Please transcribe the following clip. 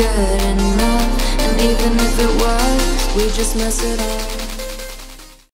good enough. And even if it was, we just mess it up